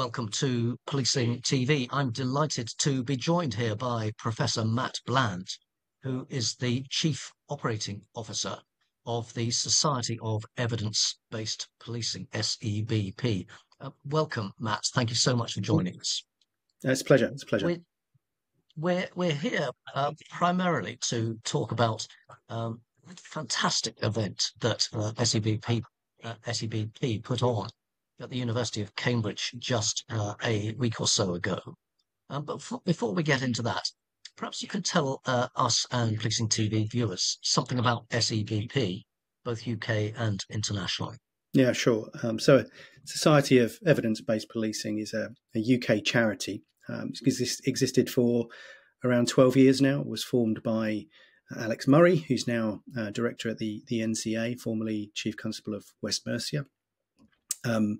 welcome to Policing TV. I'm delighted to be joined here by Professor Matt Bland, who is the Chief Operating Officer of the Society of Evidence Based Policing, SEBP. Uh, welcome, Matt. Thank you so much for joining us. It's a pleasure. It's a pleasure. We're, we're, we're here uh, primarily to talk about um, fantastic event that uh, SEBP, uh, SEBP put on at the University of Cambridge just uh, a week or so ago. Um, but before we get into that, perhaps you could tell uh, us and Policing TV viewers something about SEBP, both UK and internationally. Yeah, sure. Um, so, Society of Evidence Based Policing is a, a UK charity. Um, it's existed for around 12 years now. It was formed by Alex Murray, who's now uh, director at the, the NCA, formerly Chief Constable of West Mercia um,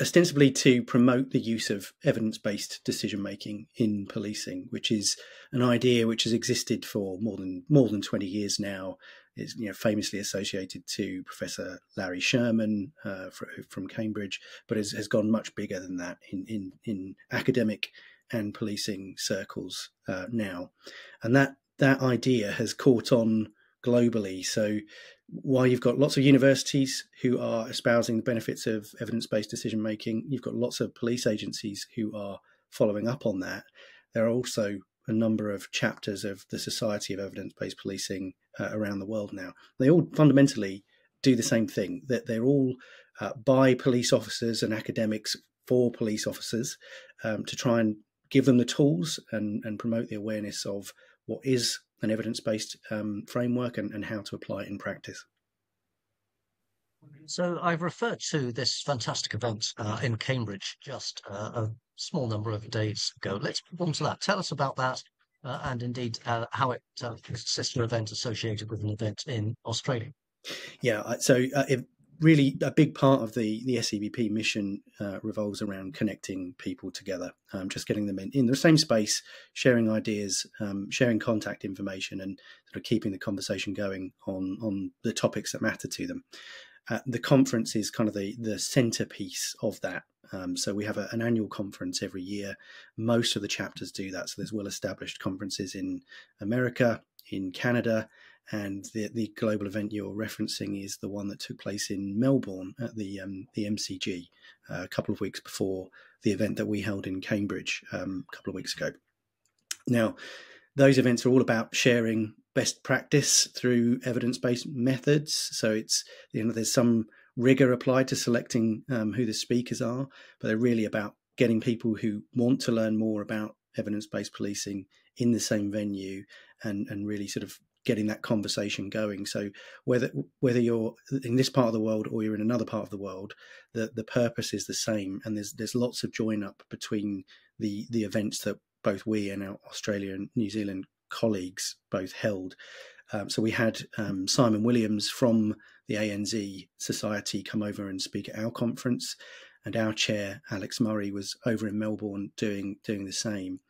ostensibly to promote the use of evidence-based decision making in policing, which is an idea which has existed for more than more than twenty years now. It's you know famously associated to Professor Larry Sherman uh, from Cambridge, but has, has gone much bigger than that in in, in academic and policing circles uh, now, and that that idea has caught on globally. So while you've got lots of universities who are espousing the benefits of evidence based decision making, you've got lots of police agencies who are following up on that. There are also a number of chapters of the Society of Evidence Based Policing uh, around the world now. They all fundamentally do the same thing, that they're all uh, by police officers and academics for police officers um, to try and give them the tools and, and promote the awareness of what is an evidence based um, framework and, and how to apply it in practice. So I've referred to this fantastic event uh, in Cambridge just uh, a small number of days ago. Let's move on to that. Tell us about that uh, and indeed uh, how it uh, sister event associated with an event in Australia. Yeah, so uh, really a big part of the the SEBP mission uh, revolves around connecting people together, um, just getting them in in the same space, sharing ideas, um, sharing contact information, and sort of keeping the conversation going on on the topics that matter to them. Uh, the conference is kind of the the centerpiece of that. Um, so we have a, an annual conference every year. Most of the chapters do that. So there's well established conferences in America, in Canada, and the the global event you're referencing is the one that took place in Melbourne at the um, the MCG uh, a couple of weeks before the event that we held in Cambridge um, a couple of weeks ago. Now, those events are all about sharing best practice through evidence based methods. So it's you know there's some rigor applied to selecting um, who the speakers are, but they're really about getting people who want to learn more about evidence based policing in the same venue and and really sort of getting that conversation going. So whether whether you're in this part of the world or you're in another part of the world, the the purpose is the same, and there's there's lots of join up between the the events that both we and our Australia and New Zealand colleagues both held. Um, so we had um, Simon Williams from the ANZ Society come over and speak at our conference, and our chair Alex Murray was over in Melbourne doing doing the same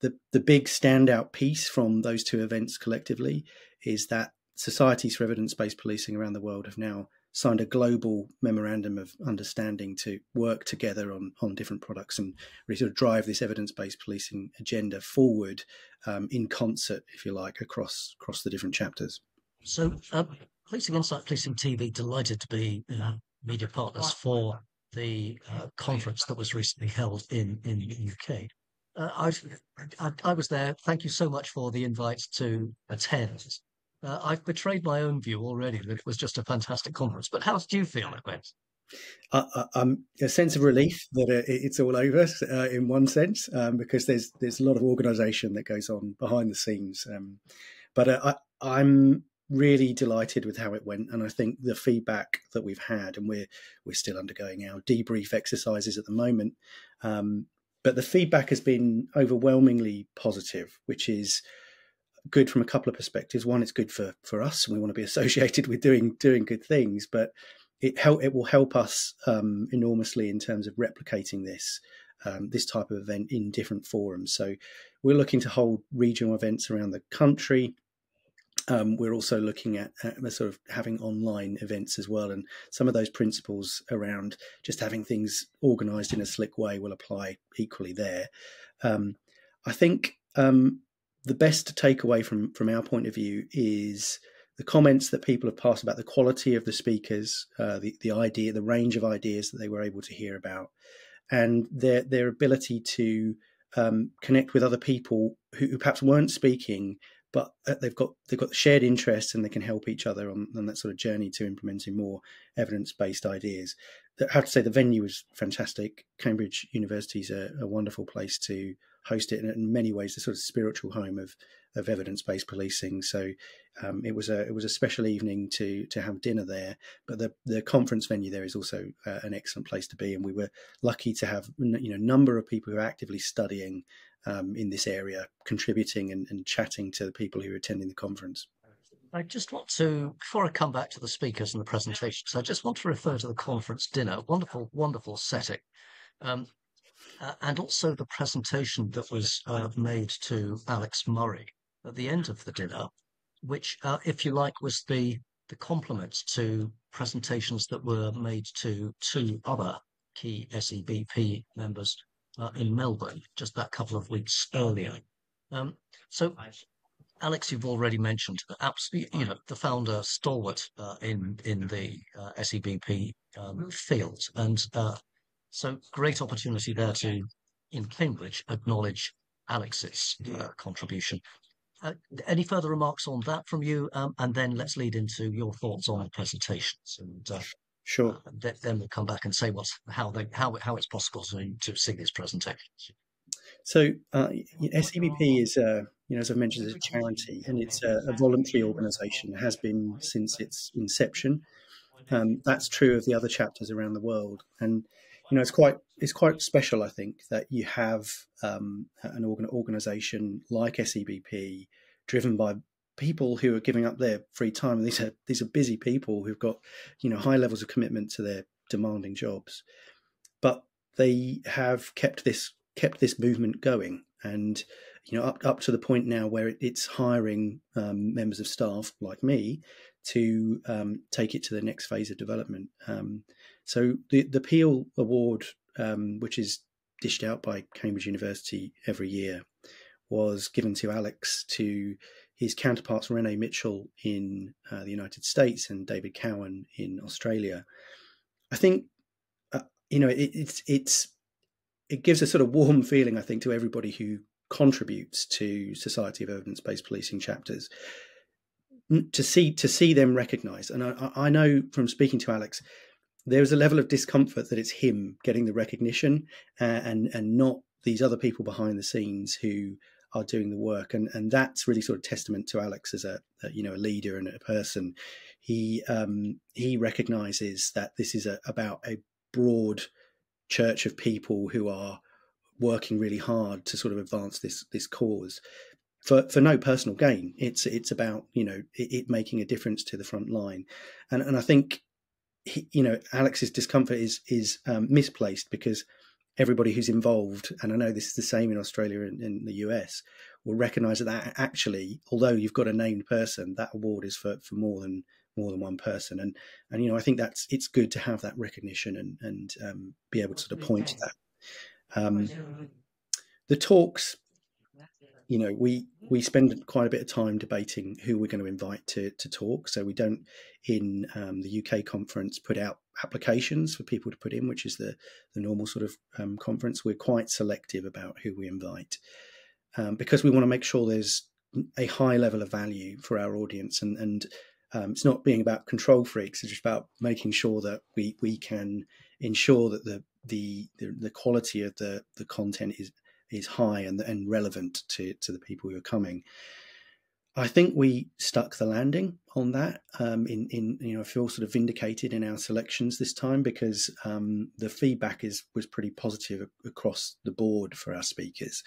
the the big standout piece from those two events collectively is that societies for evidence-based policing around the world have now signed a global memorandum of understanding to work together on on different products and really sort of drive this evidence-based policing agenda forward um, in concert, if you like, across across the different chapters. So, uh, Policing Insight, Policing TV, delighted to be uh, media partners for the uh, conference that was recently held in in the UK. Uh, I, I, was there. Thank you so much for the invite to attend. Uh, I've betrayed my own view already that it was just a fantastic conference. But how did you feel it went? Uh, um, a sense of relief that uh, it's all over uh, in one sense, um, because there's there's a lot of organisation that goes on behind the scenes. Um, but I, I'm really delighted with how it went, and I think the feedback that we've had, and we're we're still undergoing our debrief exercises at the moment. Um, but the feedback has been overwhelmingly positive, which is good from a couple of perspectives. One, it's good for for us. We want to be associated with doing doing good things, but it help it will help us um, enormously in terms of replicating this um, this type of event in different forums. So we're looking to hold regional events around the country. Um, we're also looking at, at sort of having online events as well, and some of those principles around just having things organised in a slick way will apply equally there. Um, I think um, the best takeaway from from our point of view is the comments that people have passed about the quality of the speakers, uh, the the idea, the range of ideas that they were able to hear about, and their their ability to um, connect with other people who, who, perhaps weren't speaking, but uh, they've got they've got shared interests and they can help each other on, on that sort of journey to implementing more evidence based ideas. I have to say the venue was fantastic. Cambridge University is a, a wonderful place to host it, and in many ways, the sort of spiritual home of of evidence based policing. So um, it was a it was a special evening to to have dinner there. But the the conference venue there is also uh, an excellent place to be, and we were lucky to have you know number of people who are actively studying um, in this area, contributing and, and chatting to the people who are attending the conference. I just want to, before I come back to the speakers and the presentations, I just want to refer to the conference dinner. Wonderful, wonderful setting. Um, uh, and also the presentation that was uh, made to Alex Murray at the end of the dinner, which, uh, if you like, was the the complement to presentations that were made to two other key SEBP members uh, in Melbourne just that couple of weeks earlier. Um, so, Alex, you've already mentioned, absolutely, you know, the founder stalwart uh, in in the uh, SEBP um, field, and uh, so great opportunity there to, in Cambridge, acknowledge Alex's uh, contribution. Uh, any further remarks on that from you? Um, and then let's lead into your thoughts on the presentations. And uh, sure, uh, th- then we'll come back and say what how they how how it's possible to to see these presentations. So uh, SEBP is, uh, you know, as I've mentioned, is a charity and it's a, a voluntary organisation. Has been since its inception. Um, that's true of the other chapters around the world, and you know, it's quite it's quite special. I think that you have um, an organ- organization like SEBP, driven by people who are giving up their free time. These are these are busy people who've got you know high levels of commitment to their demanding jobs, but they have kept this kept this movement going and you know up up to the point now where it's hiring um, members of staff like me to um, take it to the next phase of development. Um, so the the Peel Award, um, which is dished out by Cambridge University every year, was given to Alex to his counterparts Rene Mitchell in uh, the United States and David Cowan in Australia. I think uh, you know it, it's it's it gives a sort of warm feeling, I think, to everybody who contributes to Society of Evidence Based Policing chapters to see to see them recognised. And I, I know from speaking to Alex, there's a level of discomfort that it's him getting the recognition uh, and and not these other people behind the scenes who are doing the work and and that's really sort of testament to Alex as a, a you know a leader and a person. He um, he recognizes that this is a, about a broad church of people who are working really hard to sort of advance this this cause. For for no personal gain. It's it's about you know it, it making a difference to the front line. And and I think he, you know, Alex's discomfort is is um, misplaced because everybody who's involved, and I know this is the same in Australia and in the US, will recognise that, actually, although you've got a named person, that award is for, for more than more than one person, and and you know I think that's it's good to have that recognition and and um, be able to sort of point to that. Um, the talks you know, we we spend quite a bit of time debating who we're going to invite to to talk. So we don't in um, the UK conference put out applications for people to put in, which is the the normal sort of um, conference. We're quite selective about who we invite um, because we want to make sure there's a high level of value for our audience, and and um, it's not being about control freaks. It's just about making sure that we we can ensure that the the the, the quality of the the content is is high and, and relevant to, to the people who are coming. I think we stuck the landing on that. Um, in, in you know, I feel sort of vindicated in our selections this time because um, the feedback is was pretty positive across the board for our speakers.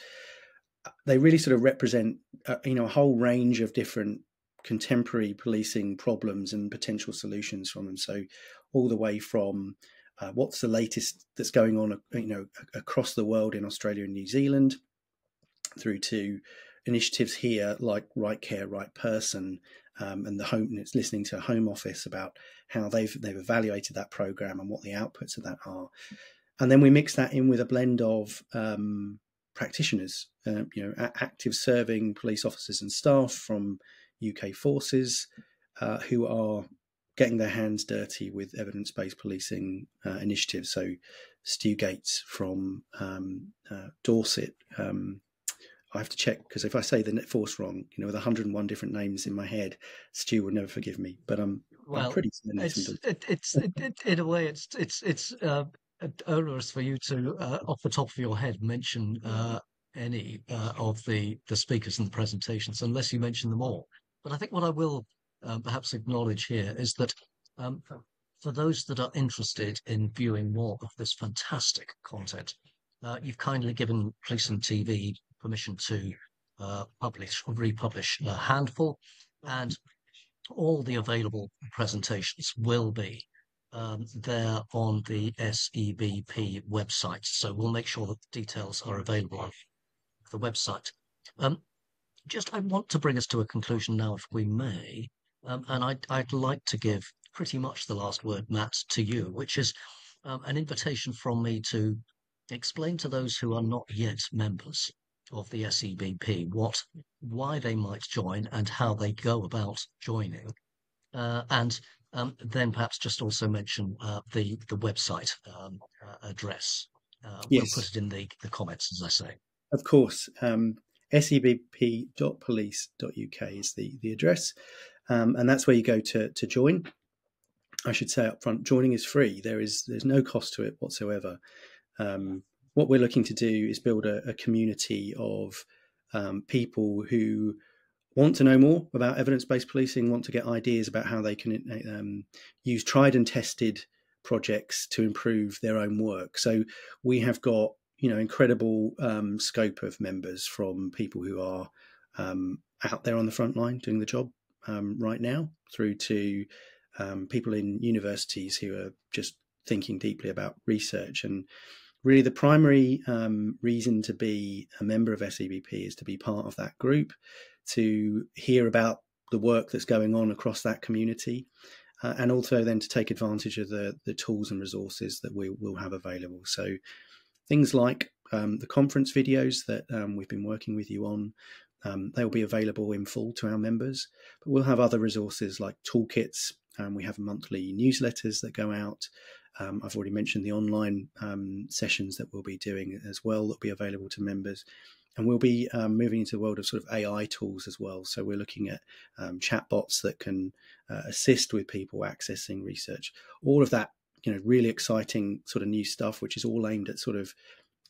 They really sort of represent uh, you know a whole range of different contemporary policing problems and potential solutions from them. So all the way from uh, what's the latest that's going on, you know, across the world in Australia and New Zealand, through to initiatives here like Right Care, Right Person, um, and the home. It's listening to Home Office about how they've they've evaluated that program and what the outputs of that are, and then we mix that in with a blend of um, practitioners, uh, you know, active serving police officers and staff from UK forces uh, who are getting their hands dirty with evidence-based policing uh, initiatives. So, Stu Gates from um, uh, Dorset. Um, I have to check because if I say the net force wrong, you know, with 101 different names in my head, Stu would never forgive me. But I'm, well, I'm pretty certain it's, it, it's it, it, in a way it's it's it's uh, onerous for you to, uh, off the top of your head, mention uh, any uh, of the the speakers in the presentations, unless you mention them all. But I think what I will um, perhaps acknowledge here is that um, for those that are interested in viewing more of this fantastic content, uh, you've kindly given Policing TV permission to uh, publish or republish a handful, and all the available presentations will be um, there on the SEBP website. So we'll make sure that the details are available on the website. Um, just I want to bring us to a conclusion now, if we may, um, and I'd, I'd like to give pretty much the last word, Matt, to you, which is um, an invitation from me to explain to those who are not yet members of the SEBP what, why they might join and how they go about joining, uh, and um, then perhaps just also mention uh, the the website um, uh, address. Uh, yes. We'll put it in the, the comments, as I say. Of course. Um, sebp.police.uk is the, the address. Um, and that's where you go to, to join. I should say up front, joining is free. There is there's no cost to it whatsoever. Um, what we're looking to do is build a, a community of um, people who want to know more about evidence-based policing, want to get ideas about how they can um, use tried and tested projects to improve their own work. So we have got you know incredible um, scope of members from people who are um, out there on the front line doing the job um, right now, through to um, people in universities who are just thinking deeply about research and really the primary um, reason to be a member of SEBP is to be part of that group, to hear about the work that's going on across that community, uh, and also then to take advantage of the the tools and resources that we will have available. So Things like um, the conference videos that um, we've been working with you on, um, they will be available in full to our members. But we'll have other resources like toolkits. Um, we have monthly newsletters that go out. Um, I've already mentioned the online um, sessions that we'll be doing as well that will be available to members. And we'll be moving into the world of sort of AI tools as well. So we're looking at chatbots that can uh, assist with people accessing research. All of that you know really exciting sort of new stuff, which is all aimed at sort of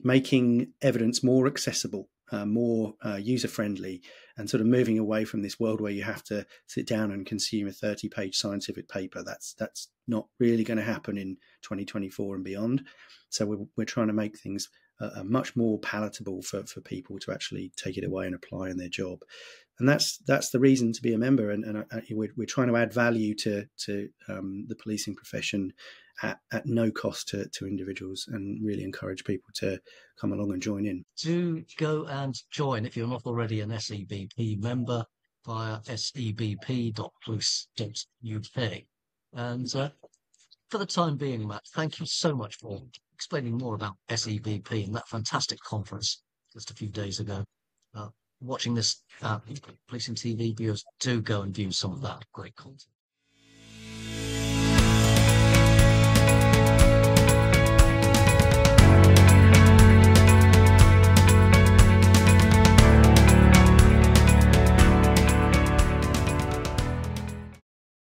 making evidence more accessible, uh, more uh, user friendly, and sort of moving away from this world where you have to sit down and consume a thirty page scientific paper. That's that's not really going to happen in 2024 and beyond. So we're, we're trying to make things uh, much more palatable for, for people to actually take it away and apply in their job and that's that's the reason to be a member and, and uh, we're, we're trying to add value to to um, the policing profession at, at no cost to, to individuals and really encourage people to come along and join in. Do go and join if you're not already an SEBP member via sebp.police.uk. And uh, for the time being, Matt, thank you so much for explaining more about SEBP and that fantastic conference just a few days ago. Uh, watching this uh, policing TV viewers do go and view some of that great content.